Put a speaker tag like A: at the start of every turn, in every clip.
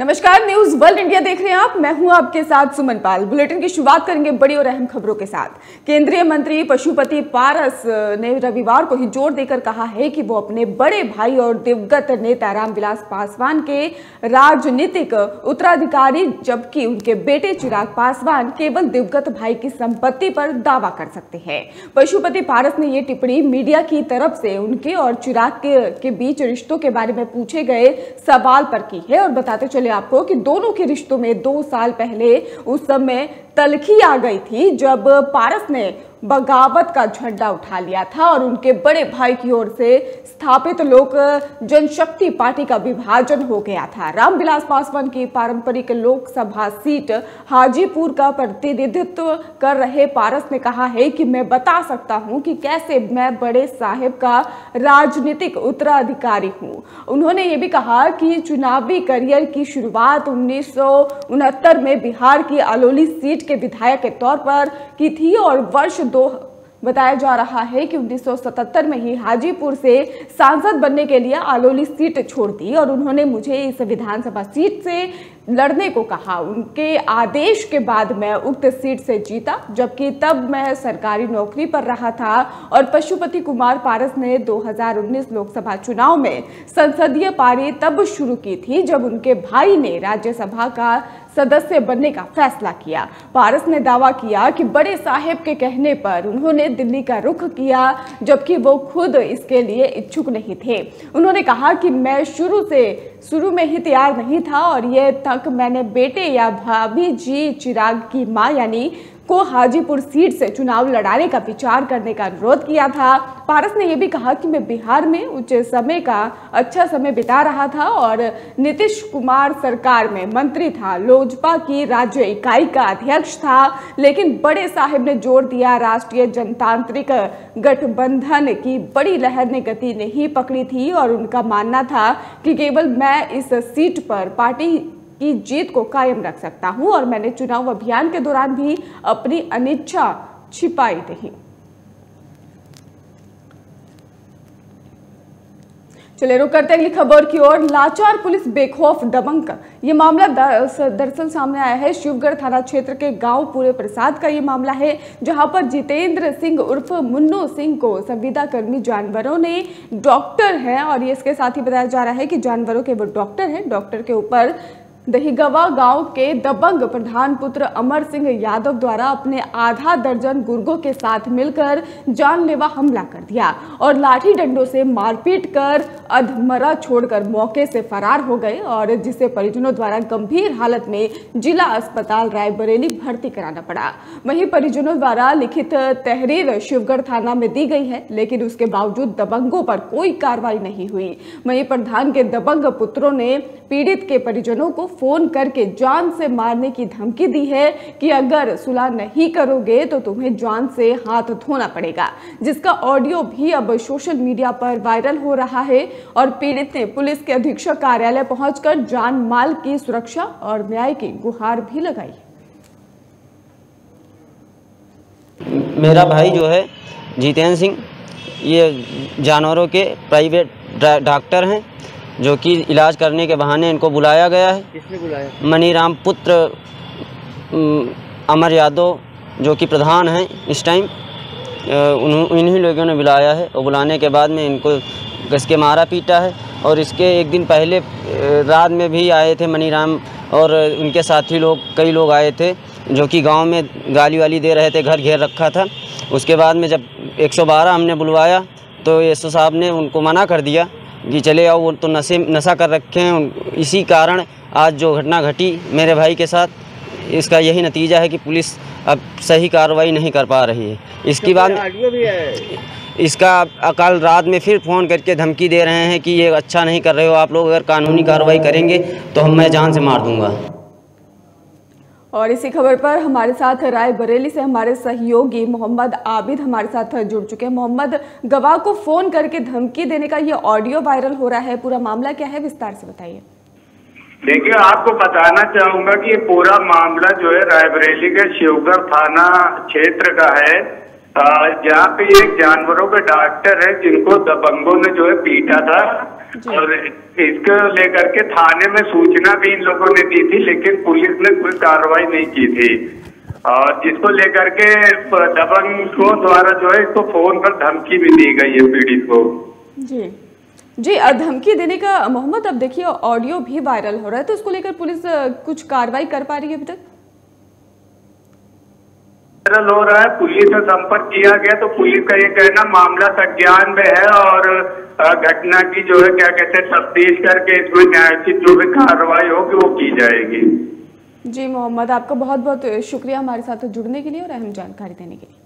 A: नमस्कार news world India देख रहे हैं आप। मैं हूँ आपके साथ सुमन पाल। बुलेटिन की शुरुआत करेंगे बड़ी और अहम खबरों के साथ। केंद्रीय मंत्री पशुपति पारस ने रविवार को ही ज़ोर देकर कहा है कि वो अपने बड़े भाई और दिवगत नेता रामविलास पासवान के राजनीतिक उत्तराधिकारी जबकि उनके बेटे चिराग पासवान केवल दिवगत भाई की संपत्ति पर दावा कर सकते हैं। पशुपति पारस ने ये टिप्पणी मीडिया की तरफ़ से उनके और चिराग के, के बीच रिश्तों के बारे में पूछे गए सवाल पर की है और बताते चले आपको कि दोनों के रिश्तों में दो साल पहले उस समय तलखी आ गई थी जब पारस ने बगावत का झंडा उठा लिया था और उनके बड़े भाई की ओर से स्थापित लोक, जनशक्ति पार्टी का विभाजन हो गया था। रामविलास पासवान की पारंपरिक लोकसभा सीट हाजीपुर का प्रतिनिधित्व कर रहे पारस ने कहा है कि मैं बता सकता हूँ कि कैसे मैं बड़े साहेब का राजनीतिक उत्तराधिकारी हूँ। उन्होंने ये भी कहा कि चुनावी करियर की शुरुआत उन्नीस सौ उनहत्तर में बिहार की अलोली सीट के विधायक के तौर पर की थी और वर्ष दो बताया जा रहा है कि 1977 में ही हाजीपुर से सांसद बनने के लिए आलोली सीट छोड़ दी और उन्होंने मुझे इस विधानसभा सीट से लड़ने को कहा। उनके आदेश के बाद मैं उक्त सीट से जीता, जबकि तब मैं सरकारी नौकरी पर रहा था और पशुपति कुमार पारस ने 2019 लोकसभा चुनाव में संसदीय पारी तब शुरू की थी, जब उनके भाई ने राज्यसभा का सदस्य बनने का फैसला किया। पारस ने दावा किया कि बड़े साहेब के कहने पर उन्होंने दिल्ली का रुख किया, जबकि वो खुद इसके लिए इच्छुक नहीं थे। उन्होंने कहा कि मैं शुरू से, शुरू में ही तैयार नहीं था और ये तक मैंने बेटे या भाभी जी चिराग की माँ, यानी को हाजीपुर सीट से चुनाव लड़ाने का विचार करने का अनुरोध किया था। पारस ने यह भी कहा कि मैं बिहार में उच्च समय का अच्छा समय बिता रहा था और नीतीश कुमार सरकार में मंत्री था। लोजपा की राज्य इकाई का अध्यक्ष था, लेकिन बड़े साहिब ने ज़ोर दिया। राष्ट्रीय जनतांत्रिक गठबंधन की बड़ी लहर ने गति नहीं पकड़ी थी और उनका मानना था कि केवल मैं इस सीट पर पार्टी की जीत को कायम रख सकता हूँ और मैंने चुनाव अभियान के दौरान भी अपनी अनिच्छा छिपाई नहीं चलिए, रुक करते अगली खबर की ओर। लाचार पुलिस बेखौफ दबंग ये मामला दरअसल सामने आया है। शिवगढ़ थाना क्षेत्र के गाँव पूरे प्रसाद का ये मामला है, जहाँ पर जितेंद्र सिंह उर्फ़ मुन्नू सिंह को संविदा कर्मी जानवरों ने डॉक्टर हैं और ये इसके साथ ही बताया जा रहा है कि जानवरों के वो डॉक्टर हैं। डॉक्टर के ऊपर दहीगवा गाँव के दबंग प्रधान पुत्र अमर सिंह यादव द्वारा अपने आधा दर्जन गुर्गों के साथ मिलकर जानलेवा हमला कर दिया और लाठी डंडों से मारपीट कर अधमरा छोड़कर मौके से फरार हो गए और जिसे परिजनों द्वारा गंभीर हालत में जिला अस्पताल रायबरेली भर्ती कराना पड़ा। वहीं परिजनों द्वारा लिखित तहरीर शिवगढ़ थाना में दी गई है, लेकिन उसके बावजूद दबंगों पर कोई कार्रवाई नहीं हुई। वहीं प्रधान के दबंग पुत्रों ने पीड़ित के परिजनों को फ़ोन करके जान से मारने की धमकी दी है कि अगर सुलह नहीं करोगे तो तुम्हें जान से हाथ धोना पड़ेगा, जिसका ऑडियो भी अब सोशल मीडिया पर वायरल हो रहा है और पीड़ित ने पुलिस के अधीक्षक कार्यालय पहुंचकर जान माल की सुरक्षा और न्याय की गुहार भी लगाई।
B: मेरा भाई जो है, जितेंद्र सिंह, ये जानवरों के प्राइवेट डॉक्टर हैं। जो कि इलाज करने के बहाने इनको बुलाया गया है।
C: किसने बुलाया?
B: मनीराम पुत्र अमर यादव जो कि प्रधान हैं इस टाइम इन्हीं लोगों ने बुलाया है और बुलाने के बाद में इनको घस के मारा पीटा है। और इसके एक दिन पहले रात में भी आए थे मनीराम और उनके साथी लोग कई लोग आए थे जो कि गाँव में गाली वाली दे रहे थे घर घेर रखा था। उसके बाद में जब 112 हमने बुलवाया तो एस साहब ने उनको मना कर दिया। कि चले आओ वो तो नशे नशा कर रखे हैं। इसी कारण आज जो घटना घटी मेरे भाई के साथ इसका यही नतीजा है कि पुलिस अब सही कार्रवाई नहीं कर पा रही है। इसकी बात इसका अकाल रात में फिर फ़ोन करके धमकी दे रहे हैं कि ये अच्छा नहीं कर रहे हो आप लोग अगर कानूनी कार्रवाई करेंगे तो हम मैं जान से मार दूँगा।
A: और इसी खबर पर हमारे साथ रायबरेली से हमारे सहयोगी मोहम्मद आबिद हमारे साथ जुड़ चुके हैं। मोहम्मद, गवाह को फ़ोन करके धमकी देने का ये ऑडियो वायरल हो रहा है। पूरा मामला क्या है, विस्तार से बताइए।
D: देखिए, आपको बताना चाहूँगा कि ये पूरा मामला जो है रायबरेली के शिवगढ़ थाना क्षेत्र का है। जहाँ पे एक जानवरों के डॉक्टर है जिनको दबंगों ने जो है पीटा था और इसको लेकर के थाने में सूचना भी इन लोगों ने दी थी लेकिन पुलिस ने कोई कार्रवाई नहीं की थी। और जिसको लेकर के दबंगों द्वारा जो है इसको फ़ोन पर धमकी भी दी गई है पीड़ित को।
A: जी। जी धमकी देने का मोहम्मद अब देखिए ऑडियो भी वायरल हो रहा है तो उसको लेकर पुलिस कुछ कार्रवाई कर पा रही है अभी तक?
D: वायरल हो रहा है, पुलिस से संपर्क किया गया तो पुलिस का ये कहना मामला संज्ञान में है और घटना की जो है, क्या कहते हैं, तफ्तीश करके इसमें न्यायोचित जो भी कार्रवाई होगी, वो की जाएगी।
A: जी मोहम्मद, आपका बहुत बहुत शुक्रिया हमारे साथ जुड़ने के लिए और अहम जानकारी देने के लिए।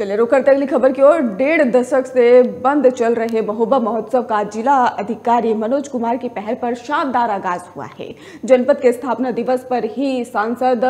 A: चलिए रुक करते अगली खबर की ओर, डेढ़ दशक से बंद चल रहे महोबा महोत्सव का जिला अधिकारी मनोज कुमार की पहल पर शानदार आगाज़ हुआ है। जनपद के स्थापना दिवस पर ही सांसद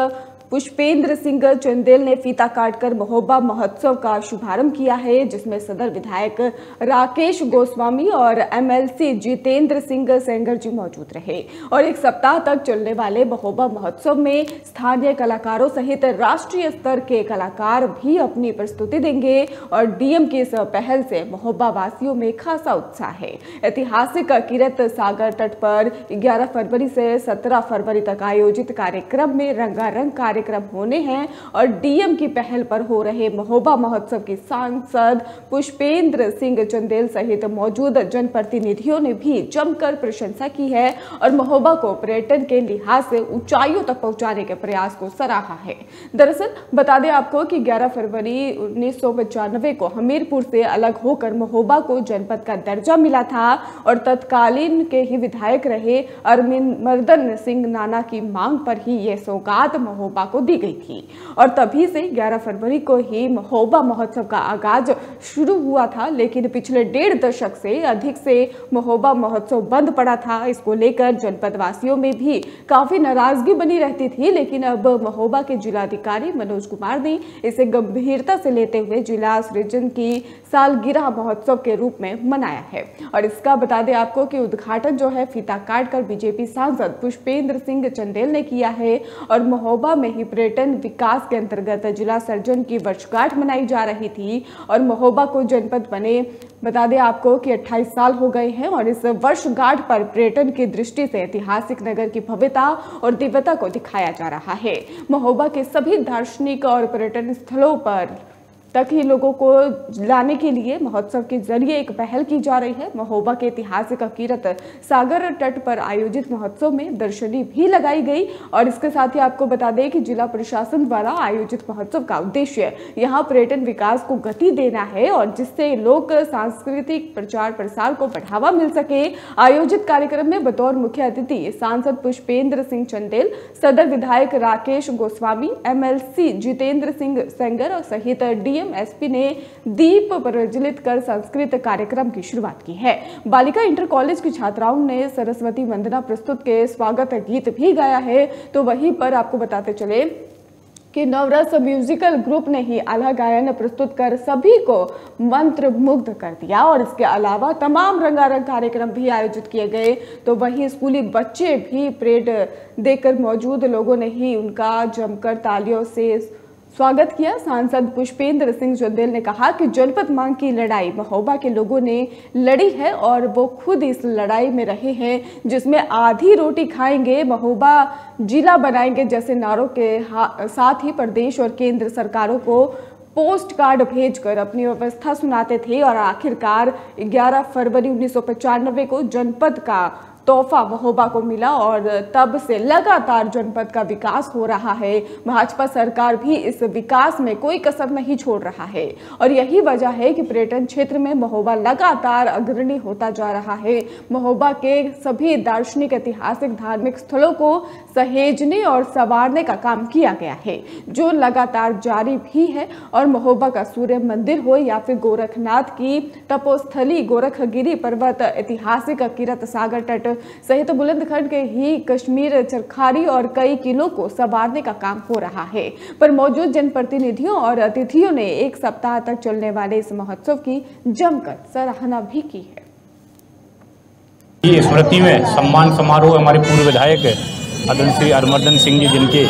A: पुष्पेंद्र सिंह चंदेल ने फीता काटकर महोबा महोत्सव का शुभारंभ किया है, जिसमें सदर विधायक राकेश गोस्वामी और एमएलसी जितेंद्र सिंह सेंगर जी मौजूद रहे। और एक सप्ताह तक चलने वाले महोबा महोत्सव में स्थानीय कलाकारों सहित राष्ट्रीय स्तर के कलाकार भी अपनी प्रस्तुति देंगे और डीएम की इस पहल से महोबा वासियों में खासा उत्साह है। ऐतिहासिक किरत सागर तट पर 11 फरवरी से 17 फरवरी तक आयोजित कार्यक्रम में रंगारंग कार्यक्रम होने हैं और डीएम की पहल पर हो रहे महोबा महोत्सव की सांसद पुष्पेंद्र सिंह चंदेल सहित मौजूद जनप्रतिनिधियों ने भी जमकर प्रशंसा की है और महोबा को पर्यटन के लिहाज से ऊंचाइयों तक पहुँचाने के प्रयास को सराहा है। दरअसल, बता दें आपको कि 11 फरवरी उन्नीस को हमीरपुर से अलग होकर महोबा को जनपद का दर्जा मिला था और तत्कालीन के ही विधायक रहे अरविंद मर्दन सिंह नाना की मांग पर ही यह सौगात महोबा को दी गई थी। और तभी से 11 फरवरी को ही महोबा महोत्सव का आगाज़ शुरू हुआ था, लेकिन पिछले डेढ़ दशक से अधिक से महोबा महोत्सव बंद पड़ा था। इसको लेकर जनपद वासियों में भी काफ़ी नाराज़गी बनी रहती थी, लेकिन अब महोबा के जिलाधिकारी मनोज कुमार ने इसे गंभीरता से लेते हुए जिला सृजन की सालगिरह महोत्सव के रूप में मनाया है। और इसका बता दें आपको कि उद्घाटन जो है फीता काट कर बीजेपी सांसद पुष्पेंद्र सिंह चंदेल ने किया है। और महोबा में ही पर्यटन विकास के अंतर्गत जिला सर्जन की वर्षगांठ मनाई जा रही थी और महोबा को जनपद बने। बता दें आपको कि 28 साल हो गए हैं और इस वर्षगांठ पर पर्यटन की दृष्टि से ऐतिहासिक नगर की भव्यता और दिव्यता को दिखाया जा रहा है। महोबा के सभी दार्शनिक और पर्यटन स्थलों पर तक ही लोगों को लाने के लिए महोत्सव के ज़रिए एक पहल की जा रही है। महोबा के ऐतिहासिक अकीरत सागर तट पर आयोजित महोत्सव में दर्शनी भी लगाई गई और इसके साथ ही आपको बता दें कि जिला प्रशासन द्वारा आयोजित महोत्सव का उद्देश्य यहाँ पर्यटन विकास को गति देना है और जिससे लोक सांस्कृतिक प्रचार प्रसार को बढ़ावा मिल सके। आयोजित कार्यक्रम में बतौर मुख्य अतिथि सांसद पुष्पेंद्र सिंह चंदेल, सदर विधायक राकेश गोस्वामी एमएलसी जितेंद्र सिंह सेंगर और सहित डी डीएम एसपी ने दीप प्रज्वलित कर संस्कृत कार्यक्रम की शुरुआत की है। बालिका इंटर कॉलेज की छात्राओं ने सरस्वती वंदना प्रस्तुत के स्वागत गीत भी गाया है। तो वहीं पर आपको बताते चले कि नवरस म्यूजिकल ग्रुप ने ही आला गायन प्रस्तुत कर सभी को मंत्र मुग्ध कर दिया और इसके अलावा तमाम रंगारंग कार्यक्रम भी आयोजित किए गए। तो वहीं स्कूली बच्चे भी परेड देकर मौजूद लोगों ने ही उनका जमकर तालियों से स्वागत किया सांसद पुष्पेंद्र सिंह चंदेल ने कहा कि जनपद मांग की लड़ाई महोबा के लोगों ने लड़ी है और वो खुद इस लड़ाई में रहे हैं, जिसमें आधी रोटी खाएँगे, महोबा जिला बनाएँगे जैसे नारों के साथ ही प्रदेश और केंद्र सरकारों को पोस्ट कार्ड भेजकर अपनी व्यवस्था सुनाते थे और आखिरकार 11 फरवरी उन्नीस को जनपद का तोहफा महोबा को मिला और तब से लगातार जनपद का विकास हो रहा है। भाजपा सरकार भी इस विकास में कोई कसर नहीं छोड़ रहा है और यही वजह है कि पर्यटन क्षेत्र में महोबा लगातार अग्रणी होता जा रहा है। महोबा के सभी दार्शनिक, ऐतिहासिक, धार्मिक स्थलों को सहेजने और संवारने का काम किया गया है, जो लगातार जारी भी है। और महोबा का सूर्य मंदिर हो या फिर गोरखनाथ की तपोस्थली, गोरखगिरी पर्वत, ऐतिहासिक, किरत सागर तट सहित बुलंदखंड के ही कश्मीर चरखारी और कई किलों को संवारने का काम हो रहा है। पर मौजूद जनप्रतिनिधियों और अतिथियों ने एक सप्ताह तक चलने वाले इस महोत्सव की जमकर सराहना भी की है।
C: स्मृति में सम्मान समारोह हमारे पूर्व विधायक आदरणीय श्री हरमर्दन सिंह जी, जिनके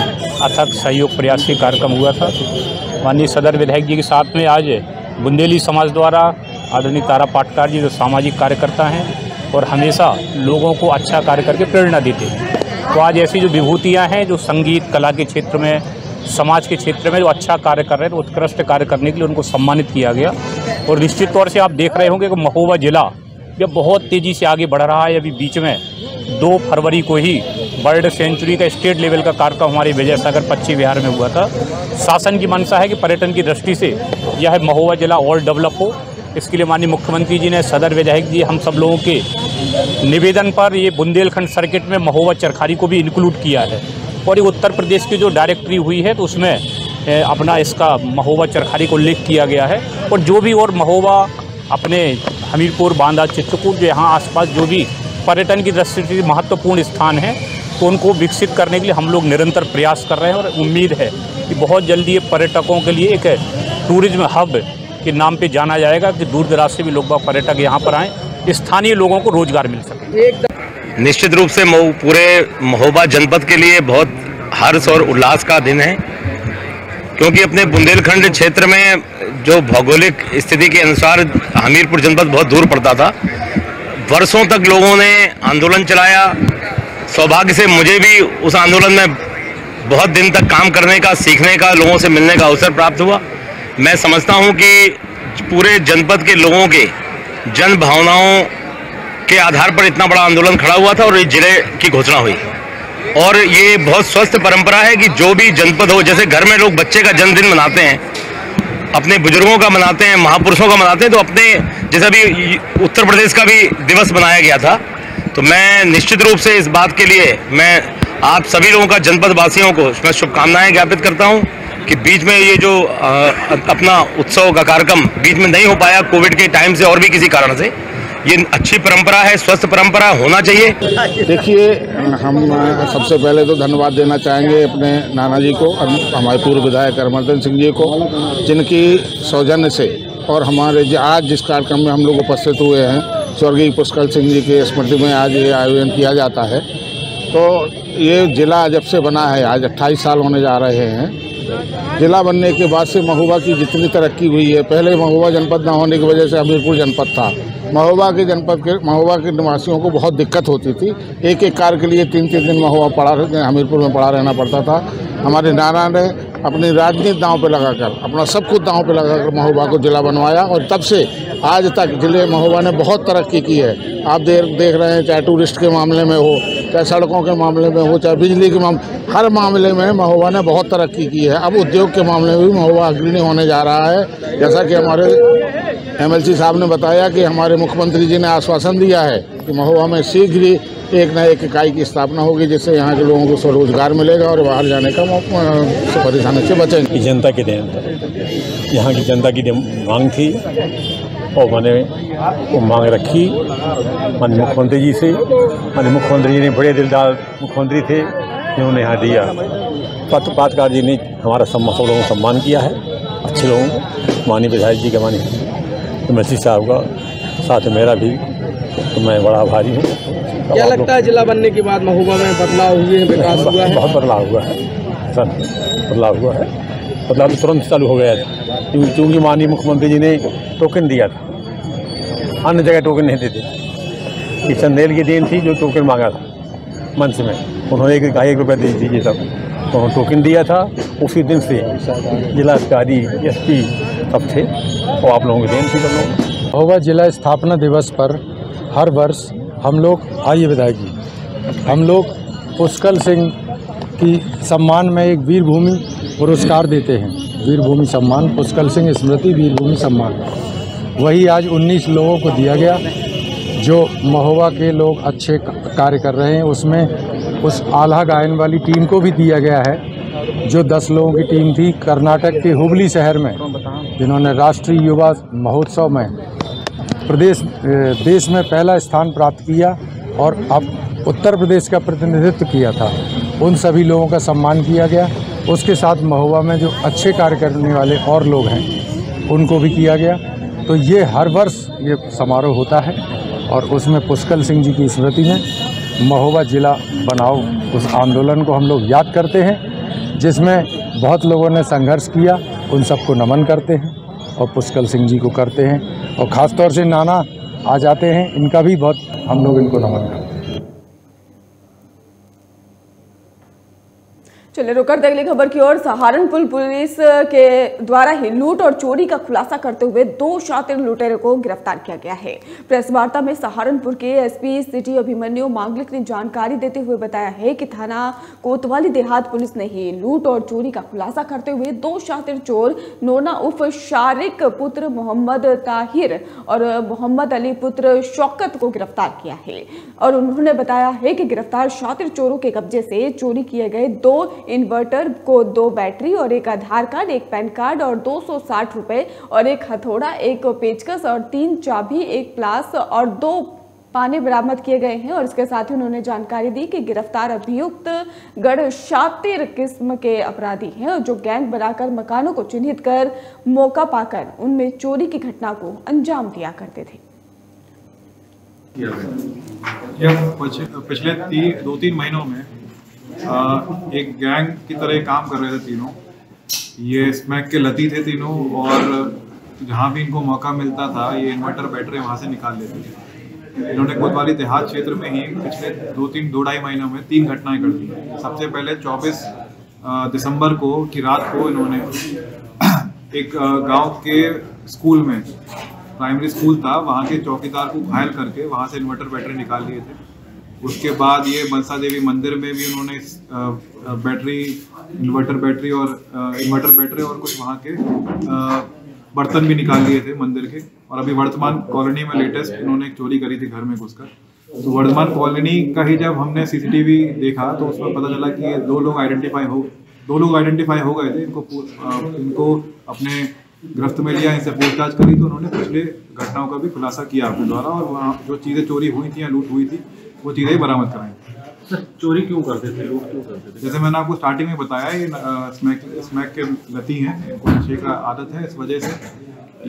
C: अथक सहयोग प्रयास से कार्यक्रम हुआ था। माननीय सदर विधायक जी के साथ में आज बुंदेली समाज द्वारा आदरणीय तारा पाटकार जी जो सामाजिक कार्यकर्ता हैं और हमेशा लोगों को अच्छा कार्य करके प्रेरणा देते हैं। तो आज ऐसी जो विभूतियाँ हैं, जो संगीत, कला के क्षेत्र में, समाज के क्षेत्र में जो अच्छा कार्य कर रहे हैं तो उत्कृष्ट कार्य करने के लिए उनको सम्मानित किया गया। और निश्चित तौर से आप देख रहे होंगे कि महोबा जिला जब बहुत तेज़ी से आगे बढ़ रहा है। अभी बीच में दो फरवरी को ही वर्ल्ड सेंचुरी का स्टेट लेवल का कार्यक्रम हमारे विजय सागर पश्चिम बिहार में हुआ था। शासन की मंशा है कि पर्यटन की दृष्टि से यह महोबा जिला और डेवलप हो। इसके लिए माननीय मुख्यमंत्री जी ने सदर विधायक जी, हम सब लोगों के निवेदन पर ये बुंदेलखंड सर्किट में महोबा चरखारी को भी इंक्लूड किया है। और ये उत्तर प्रदेश की जो डायरेक्टरी हुई है तो उसमें अपना इसका महोबा चरखारी को उल्लेख किया गया है। और जो भी और महोबा अपने हमीरपुर, बांदा, चित्रकूट, जो यहाँ आसपास जो भी पर्यटन की दृष्टि से महत्वपूर्ण स्थान है तो उनको विकसित करने के लिए हम लोग निरंतर प्रयास कर रहे हैं और उम्मीद है कि बहुत जल्दी ये पर्यटकों के लिए एक टूरिज़्म हब के नाम पे जाना जाएगा कि दूर दराज से भी लोग पर्यटक यहाँ पर आएँ स्थानीय लोगों को रोज़गार मिल सके।
E: निश्चित रूप से पूरे महोबा जनपद के लिए बहुत हर्ष और उल्लास का दिन है, क्योंकि अपने बुंदेलखंड क्षेत्र में जो भौगोलिक स्थिति के अनुसार हमीरपुर जनपद बहुत दूर पड़ता था, वर्षों तक लोगों ने आंदोलन चलाया। सौभाग्य से मुझे भी उस आंदोलन में बहुत दिन तक काम करने का, सीखने का, लोगों से मिलने का अवसर प्राप्त हुआ। मैं समझता हूँ कि पूरे जनपद के लोगों के जन भावनाओं के आधार पर इतना बड़ा आंदोलन खड़ा हुआ था और इस ज़िले की घोषणा हुई। और ये बहुत स्वस्थ परंपरा है कि जो भी जनपद हो, जैसे घर में लोग बच्चे का जन्मदिन मनाते हैं, अपने बुज़ुर्गों का मनाते हैं, महापुरुषों का मनाते हैं तो अपने, जैसा भी उत्तर प्रदेश का भी दिवस मनाया गया था तो मैं निश्चित रूप से इस बात के लिए, मैं आप सभी लोगों का जनपद वासियों को मैं शुभकामनाएँ ज्ञापित करता हूँ। कि बीच में ये जो आ, अपना उत्सव का कार्यक्रम बीच में नहीं हो पाया कोविड के टाइम से और भी किसी कारण से ये अच्छी परंपरा है स्वस्थ परंपरा होना चाहिए।
F: देखिए हम सबसे पहले तो धन्यवाद देना चाहेंगे अपने नाना जी को हमारे पूर्व विधायक हरमर्दन सिंह जी को जिनकी सौजन्य से और हमारे आज जिस कार्यक्रम में हम लोग उपस्थित हुए हैं स्वर्गीय पुष्कर सिंह जी की स्मृति में आज ये आयोजन किया जाता है। तो ये जिला जब से बना है आज 28 साल होने जा रहे हैं जिला बनने के बाद से महोबा की जितनी तरक्की हुई है, पहले महोबा जनपद ना होने की वजह से हमीरपुर जनपद था। महोबा के जनपद के, महोबा के निवासियों को बहुत दिक्कत होती थी। एक एक कार के लिए तीन तीन दिन महोबा पड़ा हमीरपुर में पड़ा रहना पड़ता था। हमारे नाना ने अपनी राजनीति दांव पे लगाकर, अपना सब कुछ दांव पे लगाकर महोबा को जिला बनवाया और तब से आज तक ज़िले महोबा ने बहुत तरक्की की है। आप देख देख रहे हैं, चाहे टूरिस्ट के मामले में हो चाहे सड़कों के मामले में हो चाहे बिजली के मामले हर मामले में महोबा ने बहुत तरक्की की है। अब उद्योग के मामले में भी महोबा अग्रणी होने जा रहा है। जैसा कि हमारे एमएलसी साहब ने बताया कि हमारे मुख्यमंत्री जी ने आश्वासन दिया है कि महोबा में शीघ्र ही एक न एक इकाई की स्थापना होगी, जिससे यहाँ के लोगों को स्वरोजगार मिलेगा और बाहर जाने का परेशानी से बचेंगे।
C: जनता की देन यहाँ की जनता की मांग थी। और मैंने वो मांग रखी। मान मुख्यमंत्री जी से। मान मुख्यमंत्री जी ने बड़े दिलदार मुख्यमंत्री थे जिन्होंने यहाँ दिया। पत्र पातकार जी ने हमारा सम्मान सब लोगों को सम्मान किया है। अच्छे लोगों को। मानी विधायक जी का मानी एम साहब का साथ मेरा भी तो मैं बड़ा आभारी हूँ।
G: क्या लगता है जिला बनने के बाद महोबा में बदलाव हुए हैं विकास हुआ है?
C: बहुत बदलाव हुआ है। सर बदलाव हुआ है। बदलाव तो तुरंत चालू हो गया था चूँकि माननीय मुख्यमंत्री जी ने टोकन दिया था। अन्य जगह टोकन नहीं देते। कि चंदेल की देन थी जो टोकन मांगा था मंच में। उन्होंने एक एक रुपये दे दीजिए सब तो उन्होंने टोकन दिया था, उसी दिन से जिला अधिकारी एस पी सब थे और आप लोगों की देन थी सब लोग
H: महोबा जिला स्थापना दिवस पर हर वर्ष हम लोग, आइए विधायक जी, हम लोग पुष्कल सिंह की सम्मान में एक वीर भूमि पुरस्कार देते हैं। वीर भूमि सम्मान, पुष्कल सिंह स्मृति वीर भूमि सम्मान। वही आज 19 लोगों को दिया गया, जो महोबा के लोग अच्छे कार्य कर रहे हैं। उसमें उस आल्हा गायन वाली टीम को भी दिया गया है, जो 10 लोगों की टीम थी कर्नाटक के हुबली शहर में, जिन्होंने राष्ट्रीय युवा महोत्सव में प्रदेश देश में पहला स्थान प्राप्त किया और अब उत्तर प्रदेश का प्रतिनिधित्व किया था। उन सभी लोगों का सम्मान किया गया। उसके साथ महुआ में जो अच्छे कार्य करने वाले और लोग हैं, उनको भी किया गया। तो ये हर वर्ष ये समारोह होता है और उसमें पुष्कल सिंह जी की स्मृति में महोबा ज़िला बनाओ, उस आंदोलन को हम लोग याद करते हैं, जिसमें बहुत लोगों ने संघर्ष किया, उन सबको नमन करते हैं और पुष्कल सिंह जी को करते हैं। और ख़ास तौर से नाना आ जाते हैं, इनका भी बहुत हम लोग इनको नमन करते हैं।
A: चलिए, रुकर अगली खबर की ओर। सहारनपुर पुलिस के द्वारा ही लूट और चोरी का खुलासा करते हुए दो शातिर लुटेरों को गिरफ़्तार किया गया है। प्रेस वार्ता में सहारनपुर के एसपी, सिटी अभिमन्यु मांगलिक ने जानकारी देते हुए बताया है कि थाना कोतवाली देहात पुलिस ने ही लूट और चोरी का खुलासा करते हुए दो शातिर चोर, नोना उफ शारिक पुत्र मोहम्मद ताहिर और मोहम्मद अली पुत्र शौकत को गिरफ़्तार किया है। और उन्होंने बताया है कि गिरफ़्तार शातिर चोरों के कब्जे से चोरी किए गए दो इन्वर्टर को दो बैटरी और एक आधार कार्ड एक पैन कार्ड और दो सौ और एक हथौड़ा एक पेचकस और तीन चाबी एक प्लास और दो पाने बरामद किए गए हैं। और इसके साथ ही उन्होंने जानकारी दी कि गिरफ़्तार अभियुक्त गढ़ शातिर किस्म के अपराधी हैं जो गैंग बनाकर मकानों को चिन्हित कर मौका पाकर उनमें चोरी की घटना को अंजाम दिया करते थे।
I: यह पिछले ती, दो तीन महीनों में एक गैंग की तरह काम कर रहे थे तीनों। ये स्मैक के लती थे तीनों और जहाँ भी इनको मौका मिलता था, ये इन्वर्टर बैटरी वहाँ से निकाल लेते थे। इन्होंने कोतवाली देहात क्षेत्र में ही पिछले दो तीन, दो ढाई महीनों में तीन घटनाएँ कर दी। सबसे पहले 24 दिसंबर को की रात को इन्होंने एक गाँव के स्कूल में प्राइमरी स्कूल था, वहाँ के चौकीदार को घायल करके वहाँ से इन्वर्टर बैटरी निकाल लिए थे। उसके बाद ये मनसा देवी मंदिर में भी उन्होंने बैटरी इन्वर्टर बैटरी और इन्वर्टर बैटरी और कुछ वहाँ के बर्तन भी निकाल लिए थे मंदिर के। और अभी वर्तमान कॉलोनी में लेटेस्ट इन्होंने एक चोरी करी थी घर में घुसकर। तो वर्धमान कॉलोनी का ही जब हमने सीसीटीवी देखा तो उसमें पता चला कि ये दो लोग आइडेंटिफाई हो, दो लोग आइडेंटिफाई हो गए थे। इनको इनको अपने गिरफ्त में लिया, इनसे पूछताछ करी तो उन्होंने पिछले घटनाओं का भी खुलासा किया अपने द्वारा। और वहाँ जो चीज़ें चोरी हुई थी या लूट हुई थी वो चीज़ें ही बरामद कराएँगे।
J: सर चोरी क्यों करते थे? लोग क्यों करते थे?
I: जैसे मैंने आपको स्टार्टिंग में बताया ये स्मैक स्मैक के गति हैं इनको नशे का आदत है इस वजह से।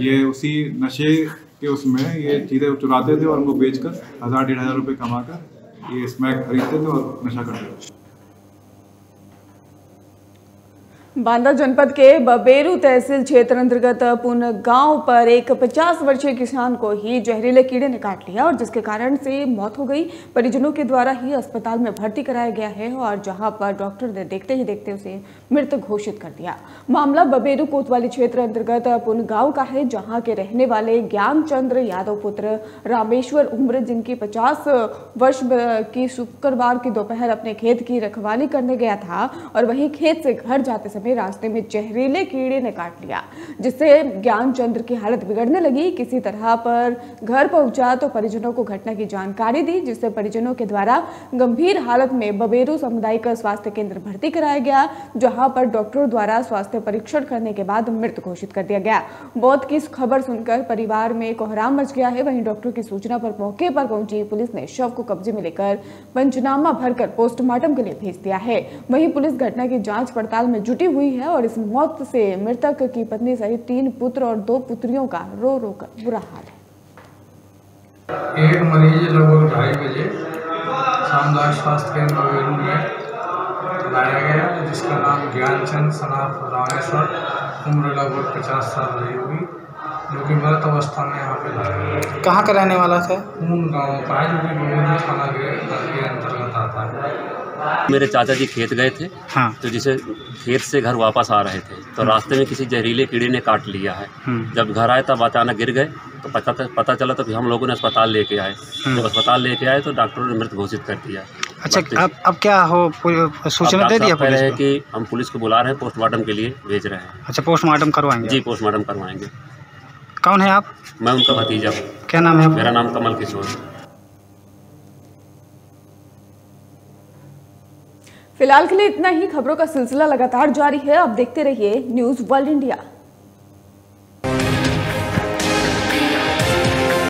I: ये उसी नशे के उसमें ये चीज़ें चुराते थे और उनको बेचकर हज़ार डेढ़ हज़ार रुपये कमा कर ये स्मैक खरीदते थे और नशा करते थे।
A: बांदा जनपद के बबेरू तहसील क्षेत्र अंतर्गत पुन गाँव पर एक 50 वर्षीय किसान को ही जहरीले कीड़े ने काट लिया और जिसके कारण से मौत हो गई। परिजनों के द्वारा ही अस्पताल में भर्ती कराया गया है और जहाँ पर डॉक्टर ने देखते ही देखते उसे मृत घोषित कर दिया। मामला बबेरू कोतवाली क्षेत्र अंतर्गत पुन गाँव का है, जहाँ के रहने वाले ज्ञान चंद्र यादव पुत्र रामेश्वर उम्र, जिनकी पचास वर्ष की शुक्रवार की दोपहर अपने खेत की रखवाली करने गया था और वही खेत से घर जाते समय समय रास्ते में जहरीले कीड़े ने काट लिया, जिससे ज्ञानचंद्र की हालत बिगड़ने लगी। किसी तरह पर घर पहुँचा तो परिजनों को घटना की जानकारी दी, जिससे परिजनों के द्वारा गंभीर हालत में बबेरू सामुदायिक स्वास्थ्य केंद्र भर्ती कराया गया, जहाँ पर डॉक्टरों द्वारा स्वास्थ्य परीक्षण करने के बाद मृत घोषित कर दिया गया। मौत की खबर सुनकर परिवार में कोहराम मच गया है। वहीं डॉक्टर की सूचना पर मौके पर पहुँची पुलिस ने शव को कब्जे में लेकर पंचनामा भरकर पोस्टमार्टम के लिए भेज दिया है। वहीं पुलिस घटना की जाँच पड़ताल में जुटी हुई है और इस मौत से मृतक की पत्नी सहित तीन पुत्र और दो पुत्रियों का रो रो कर बुरा हाल है।
K: एक मरीज़ लगभग ढाई बजे सामुदायिक स्वास्थ्य केंद्र बेलू में लाया गया जिसका नाम ज्ञानचंद सनाफ रामेश्वर उम्र लगभग पचास साल रही हुई जो कि मृत अवस्था में यहाँ पे लाया गया।
L: कहाँ का रहने वाला था?
K: ऊन गाँव का है जो कि थाना के अंतर्गत आता है
M: मेरे चाचा जी खेत गए थे
L: हाँ।
M: तो जिसे खेत से घर वापस आ रहे थे तो रास्ते में किसी जहरीले कीड़े ने काट लिया है। जब घर आए तब अचानक गिर गए तो पता पता चला तो फिर हम लोगों ने अस्पताल लेके आए। जब अस्पताल लेके आए तो डॉक्टरों ने मृत घोषित कर दिया।
L: अच्छा अब अब क्या हो सूचना दे दिया
M: पुलिस है कि? हम पुलिस को बुला रहे हैं पोस्टमार्टम के लिए भेज रहे हैं।
L: अच्छा पोस्टमार्टम करवाएँगे?
M: जी पोस्टमार्टम करवाएँगे।
L: कौन है आप?
M: मैं उनका भतीजा हूँ।
L: क्या नाम है?
M: मेरा नाम कमल किशोर
A: फ़िलहाल के लिए इतना ही। खबरों का सिलसिला लगातार जारी है। अब देखते रहिए न्यूज़ वर्ल्ड इंडिया।